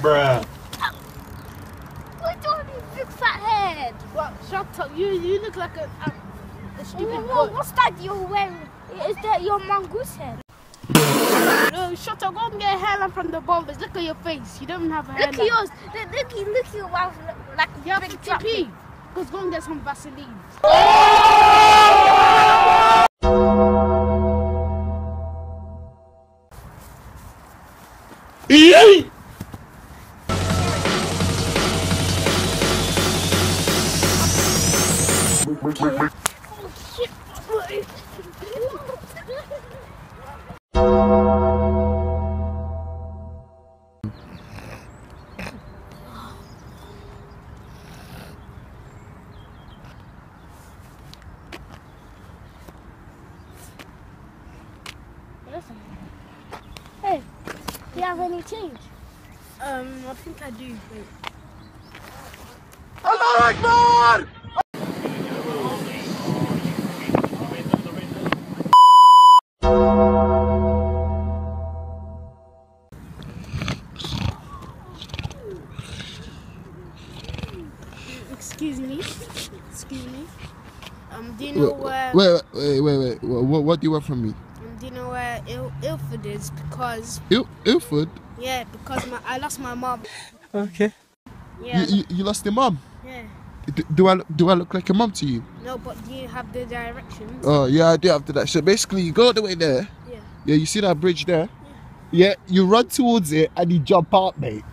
Bruh. What's on your big fat head? Well, shut up. You, you look like a, um, a, stupid what, what, What's that you're wearing? Is that your mongoose head? No, shut up. Go and get a hairline from the bombers. Look at your face. You don't have a hairline. Look at yours. Look, look, look at your mouth. Like you have a TP. Because go and get some Vaseline. Yay! Listen. Hey, do you have any change? Um, I think I do. Wait. Excuse me. Excuse me. Um, do you know where? Wait, wait, wait, wait. What, what do you want from me? Um, do you know where Il- Ilford is? Because Il- Ilford? yeah, because my I lost my mom. Okay. Yeah, You, you, you lost your mom. yeah. Do, do I do I look like a mom to you? No, but do you have the directions? Oh yeah, I do after that. So basically, you go all the way there. Yeah. Yeah, you see that bridge there? Yeah, you run towards it and you jump out, mate.